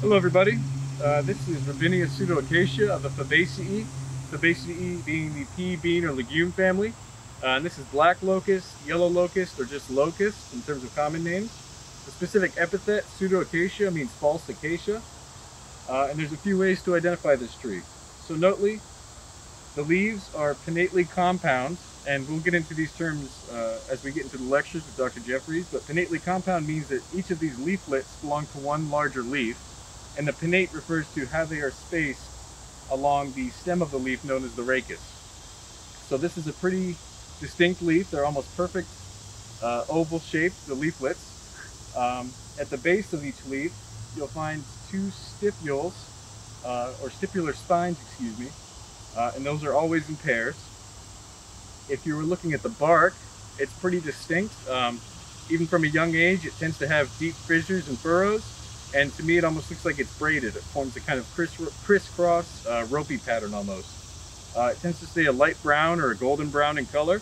Hello everybody, uh, this is Robinia pseudoacacia of the Fabaceae, Fabaceae being the pea, bean, or legume family. Uh, and this is black locust, yellow locust, or just locust in terms of common names. The specific epithet, pseudoacacia, means false acacia. Uh, and there's a few ways to identify this tree. So notely, the leaves are pinnately compound, and we'll get into these terms uh, as we get into the lectures with Dr. Jeffries, but pinnately compound means that each of these leaflets belong to one larger leaf, and the pinnate refers to how they are spaced along the stem of the leaf known as the rachis. So this is a pretty distinct leaf. They're almost perfect uh, oval shaped, the leaflets. Um, at the base of each leaf, you'll find two stipules, uh, or stipular spines, excuse me, uh, and those are always in pairs. If you were looking at the bark, it's pretty distinct. Um, even from a young age, it tends to have deep fissures and furrows, and to me it almost looks like it's braided. It forms a kind of criss crisscross uh, ropey pattern almost. Uh, it tends to stay a light brown or a golden brown in color.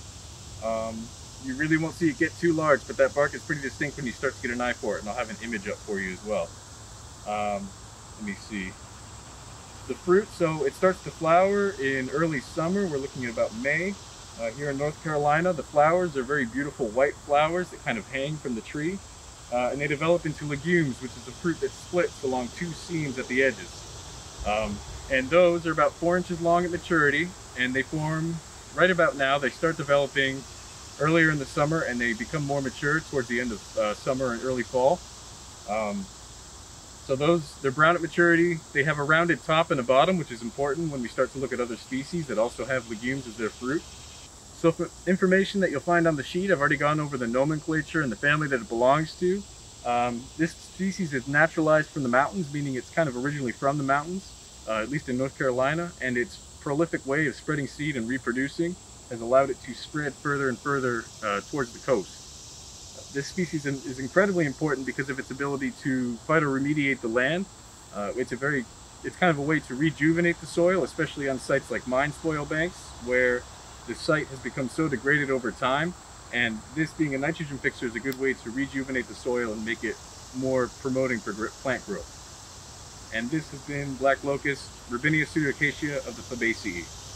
Um, you really won't see it get too large, but that bark is pretty distinct when you start to get an eye for it, and I'll have an image up for you as well. Um, let me see. The fruit, so it starts to flower in early summer. We're looking at about May. Uh, here in North Carolina, the flowers are very beautiful white flowers that kind of hang from the tree uh, and they develop into legumes, which is a fruit that splits along two seams at the edges. Um, and those are about four inches long at maturity, and they form right about now. They start developing earlier in the summer, and they become more mature towards the end of uh, summer and early fall. Um, so those, they're brown at maturity. They have a rounded top and a bottom, which is important when we start to look at other species that also have legumes as their fruit. So information that you'll find on the sheet, I've already gone over the nomenclature and the family that it belongs to. Um, this species is naturalized from the mountains, meaning it's kind of originally from the mountains, uh, at least in North Carolina, and its prolific way of spreading seed and reproducing has allowed it to spread further and further uh, towards the coast. This species is incredibly important because of its ability to phytoremediate the land. Uh, it's a very, it's kind of a way to rejuvenate the soil, especially on sites like mine spoil banks, where the site has become so degraded over time and this being a nitrogen fixer is a good way to rejuvenate the soil and make it more promoting for plant growth. And this has been Black Locust, Robinia pseudoacacia of the Fabaceae.